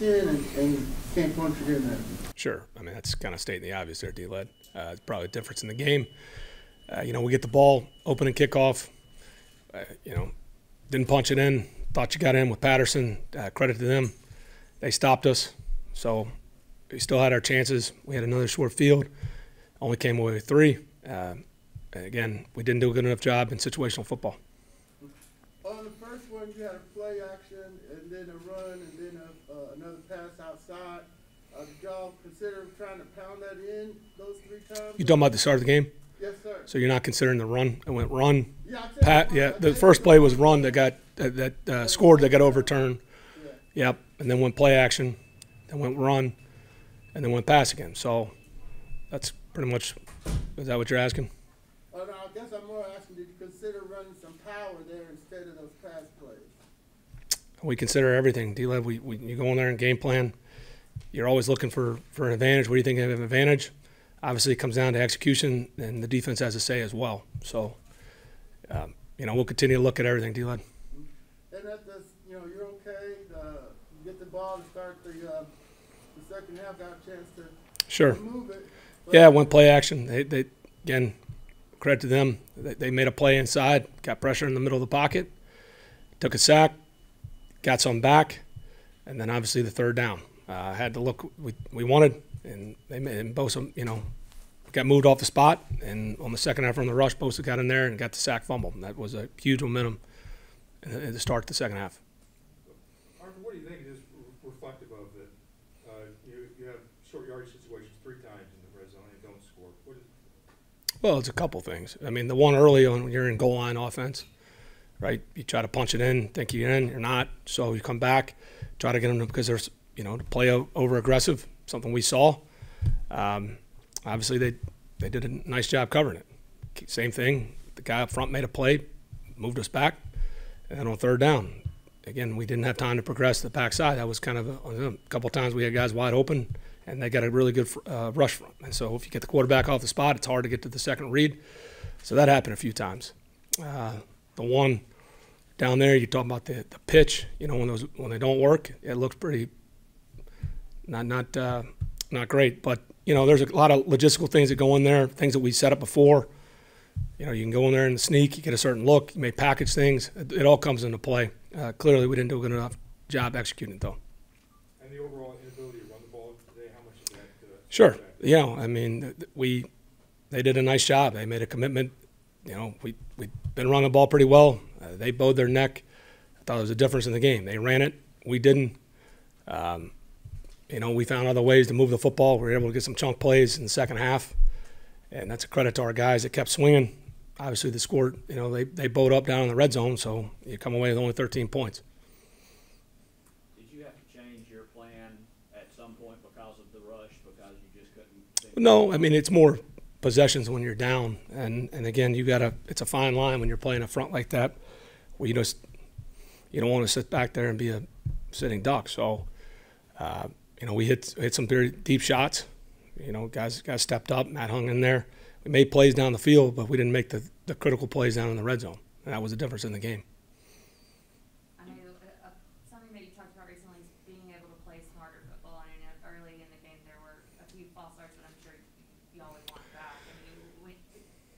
and, and can't in there. Sure. I mean, that's kind of stating the obvious there, D-Led. Uh, it's probably a difference in the game. Uh, you know, we get the ball, opening kickoff. Uh, you know, didn't punch it in. Thought you got in with Patterson. Uh, credit to them. They stopped us. So we still had our chances. We had another short field. Only came away with three. Uh, and again, we didn't do a good enough job in situational football. On the first one, you had a and then a run and then a, uh, another pass outside. Uh, did y'all consider trying to pound that in those three times? You talking about the start of the game? Yes, sir. So you're not considering the run? It went run. Yeah, I Pat, the yeah. I the first play was run that got that, that uh, scored that got overturned. Yeah. Yep, and then went play action, then went run, and then went pass again. So that's pretty much. Is that what you're asking? Uh, no, I guess I'm more asking, did you consider running some power there instead of those pass plays? We consider everything. D Led, we, we you go in there and game plan. You're always looking for for an advantage. What do you think of an advantage? Obviously, it comes down to execution, and the defense has a say as well. So, um, you know, we'll continue to look at everything, D Led. And that, that's, you know, you're okay, uh, you get the ball to start the, uh, the second half, got a chance to Sure. move it. but- Yeah, one play action. They, they again, credit to them. They, they made a play inside, got pressure in the middle of the pocket, took a sack, got some back, and then obviously the third down. Uh, had to look we, we wanted, and they made and Bosa, you know, got moved off the spot, and on the second half from the rush, Bosa got in there and got the sack fumble. And that was a huge momentum the start of the second half. Arthur, what do you think is reflective of that? Uh, you, you have short yardage situations three times in the red zone and don't score. What is, Well, it's a couple things. I mean, the one early on when you're in goal line offense, right? You try to punch it in, think you're in, you're not. So you come back, try to get them to, because there's, you know, to play over aggressive, something we saw. Um, obviously, they they did a nice job covering it. Same thing. The guy up front made a play, moved us back, and on third down, again, we didn't have time to progress the backside. That was kind of a, a couple times we had guys wide open, and they got a really good uh, rush front. And so if you get the quarterback off the spot, it's hard to get to the second read. So that happened a few times. Uh, the one down there, you talk about the, the pitch. You know, when those when they don't work, it looks pretty not not uh, not great. But you know, there's a lot of logistical things that go in there, things that we set up before. You know, you can go in there and sneak, you get a certain look, you may package things. It, it all comes into play. Uh, clearly, we didn't do a good enough job executing it, though. and the overall inability to run the ball today, how much is that? Uh, Sure. You I mean, we they did a nice job. They made a commitment. You know, we we've been running the ball pretty well. Uh, they bowed their neck. I thought there was a difference in the game. They ran it. We didn't. Um, you know, we found other ways to move the football. We were able to get some chunk plays in the second half, and that's a credit to our guys that kept swinging. Obviously, the score. You know, they they bowed up down in the red zone, so you come away with only 13 points. Did you have to change your plan at some point because of the rush, because you just couldn't? No, I mean it's more possessions when you're down, and and again you gotta. It's a fine line when you're playing a front like that, where you just you don't want to sit back there and be a sitting duck. So, uh, you know, we hit hit some very deep shots. You know, guys guys stepped up. Matt hung in there. We made plays down the field, but we didn't make the, the critical plays down in the red zone. And that was the difference in the game. I know uh, uh, something that you talked about recently being able to play smarter football. And I know early in the game there were a few false starts that I'm sure y'all would want back. I mean,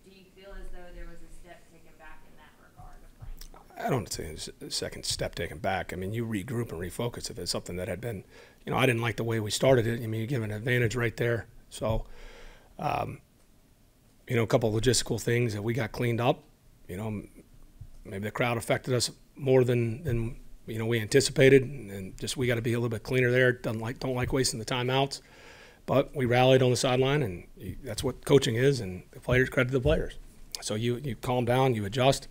do you feel as though there was a step taken back in that regard of playing smarter? I don't say a second step taken back. I mean, you regroup and refocus if it's something that had been, you know, I didn't like the way we started it. I mean, you give an advantage right there. So, um, you know, a couple of logistical things that we got cleaned up. You know, maybe the crowd affected us more than than you know we anticipated, and, just we got to be a little bit cleaner there. Don't like don't like wasting the timeouts, but we rallied on the sideline, and that's what coaching is. And the players credit the players. So you you calm down, you adjust.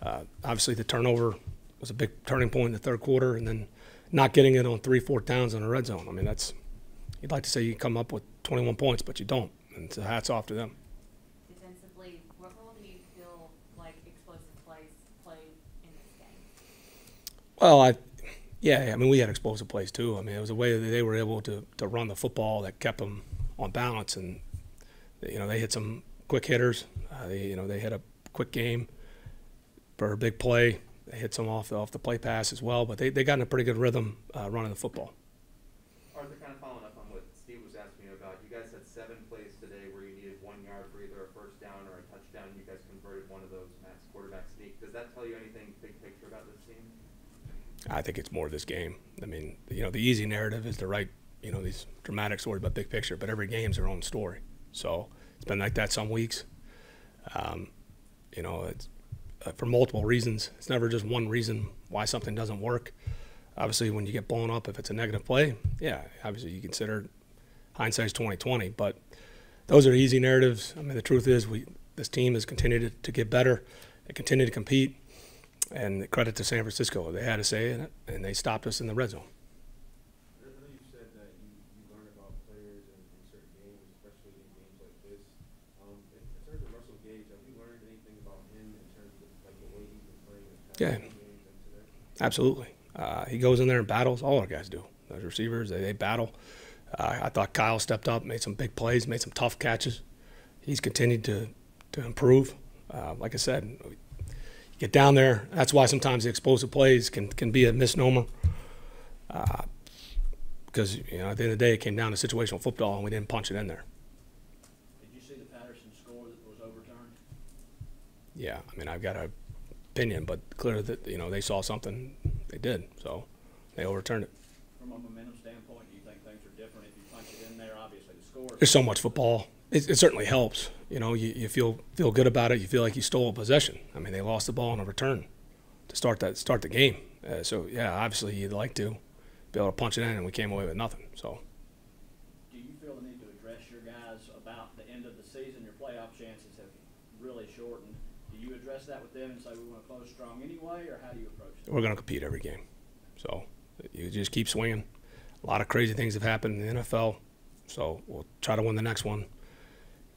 Uh, obviously, the turnover was a big turning point in the third quarter, and then not getting it on three, four downs in the red zone. I mean, that's you'd like to say you come up with 21 points, but you don't. And so hats off to them. Defensively, what role do you feel like explosive plays play in this game? Well, I, yeah, I mean, we had explosive plays too. I mean, it was a way that they were able to, to run the football that kept them on balance, and you know they hit some quick hitters. Uh, they, you know, they hit a quick game for a big play. They hit some off the off the play pass as well, but they, they got in a pretty good rhythm uh, running the football. Arthur, kind of following up on what Steve was asking you about, you guys had seven plays today where you needed one yard for either a first down or a touchdown, you guys converted one of those Matt's quarterback sneak. Does that tell you anything big picture about this team? I think it's more this game. I mean, you know, the easy narrative is to write, you know, these dramatic stories about big picture, but every game's their own story. So it's been like that some weeks. Um, you know, it's Uh, for multiple reasons. It's never just one reason why something doesn't work. Obviously, when you get blown up, if it's a negative play, yeah, obviously you consider hindsight's twenty twenty. But those are easy narratives. I mean, the truth is, we this team has continued to, to get better. They continue to compete, and credit to San Francisco. They had a say in it, and they stopped us in the red zone. I know you said that you, you learn about players in, in certain games, especially in games like this. Um, in, in terms of Russell Gage, have you learned anything about him in terms of like the way he's been playing his past Yeah. few games and today? Absolutely. Uh, he goes in there and battles. All our guys do. Those receivers, they, they battle. Uh, I thought Kyle stepped up, made some big plays, made some tough catches. He's continued to, to improve. Uh, like I said, you get down there. That's why sometimes the explosive plays can, can be a misnomer. Uh, because, you know, at the end of the day, it came down to situational football, and we didn't punch it in there. Did you see the Patterson score that was overturned? Yeah, I mean, I've got an opinion, but clearly that, you know, they saw something. They did. So they overturned it. From a momentum standpoint, do you think things are different if you punch it in there? Obviously, the score. there's so much football. It, it certainly helps. You know, you, you feel feel good about it. You feel like you stole a possession. I mean, they lost the ball on a return to start that start the game. Uh, so yeah, obviously you'd like to be able to punch it in, and we came away with nothing. So Do you feel the need to address your guys about the end of the season? Your playoff chances have really shortened. Do you address that with them and say we want to close strong anyway, or how do you approach it? we're going to compete every game. So you just keep swinging. A lot of crazy things have happened in the NFL. So we'll try to win the next one.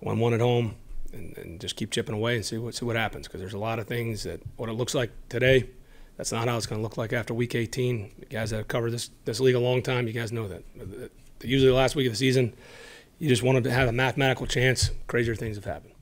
Win one at home, and, and just keep chipping away and see what see what happens. Because there's a lot of things that what it looks like today. That's not how it's going to look like after Week 18. You guys that have covered this this league a long time, you guys know that. Usually, the last week of the season, you just wanted to have a mathematical chance. Crazier things have happened.